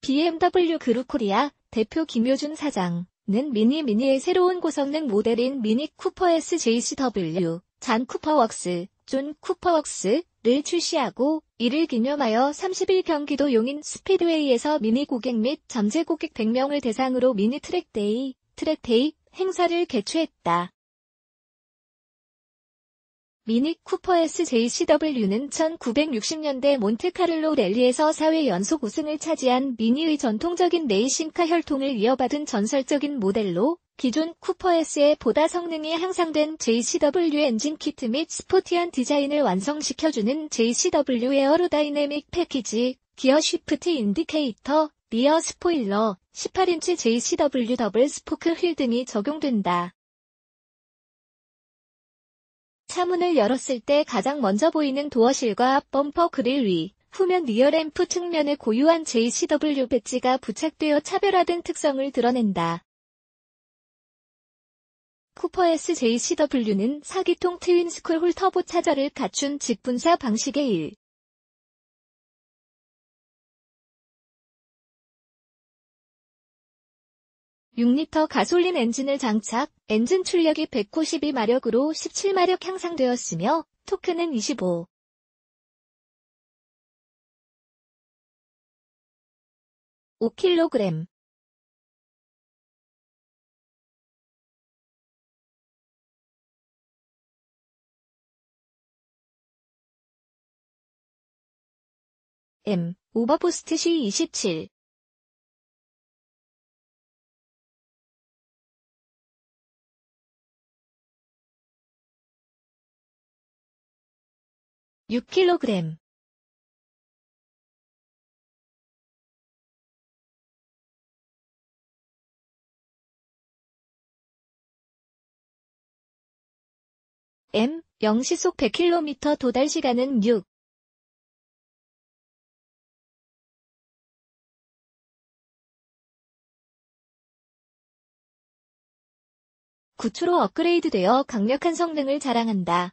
BMW 그룹 코리아 대표 김효준 사장은 미니 미니의 새로운 고성능 모델인 미니 쿠퍼 S JCW 잔 쿠퍼웍스, 존 쿠퍼웍스를 출시하고 이를 기념하여 30일 경기도 용인 스피드웨이에서 미니 고객 및 잠재 고객 100명을 대상으로 미니 track day, track day 행사를 개최했다. 미니 쿠퍼 S JCW는 1960년대 몬테카를로 랠리에서 4회 연속 우승을 차지한 미니의 전통적인 레이싱카 혈통을 이어받은 전설적인 모델로 기존 쿠퍼 S의 보다 성능이 향상된 JCW 엔진 키트 및 스포티한 디자인을 완성시켜주는 JCW aerodynamic package, gear shift indicator, rear spoiler, 18인치 JCW double spoke wheel 등이 적용된다. 차문을 열었을 때 가장 먼저 보이는 door sill과 범퍼 그릴 위, 후면 rear lamp 측면에 고유한 JCW 배지가 부착되어 차별화된 특성을 드러낸다. 쿠퍼 S JCW는 4기통 twin scroll turbocharger를 갖춘 직분사 방식의 1. 6리터 가솔린 엔진을 장착, 엔진 출력이 192마력으로 17마력 향상되었으며, 토크는 25. 5kg M, 오버보스트 C27 6kg M, 영시속 100km 도달 시간은 6. 9초로 업그레이드되어 강력한 성능을 자랑한다.